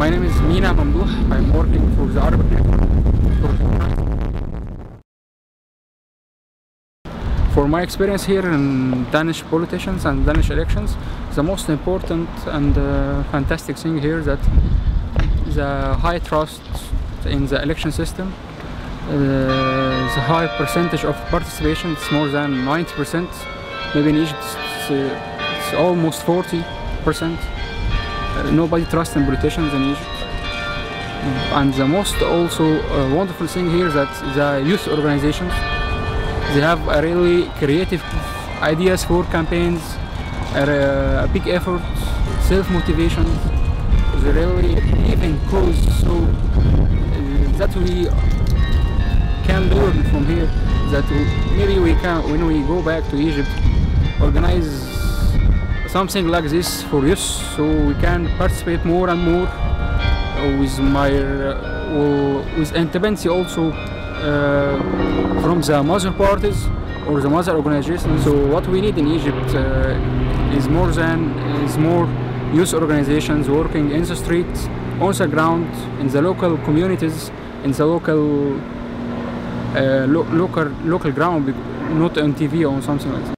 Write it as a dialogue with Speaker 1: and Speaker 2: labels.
Speaker 1: My name is Mina Mamdouh. I'm working for the Arabic Network. For my experience here in Danish politicians and Danish elections, the most important and uh, fantastic thing here that the high trust in the election system, uh, the high percentage of participation, it's more than 90%. Maybe in Egypt it's, uh, it's almost 40%. Uh, nobody trusts in politicians in Egypt. And the most also uh, wonderful thing here is that the youth organizations they have a really creative ideas for campaigns, a, a big effort, self-motivation. They really even cause so uh, that we can learn from here. That maybe we can, when we go back to Egypt, organize something like this for youth, so we can participate more and more uh, with my uh, with independency also uh, from the mother parties or the mother organizations. So what we need in Egypt uh, is more than is more youth organizations working in the streets on the ground, in the local communities, in the local uh, lo local local ground, not on TV or something like that.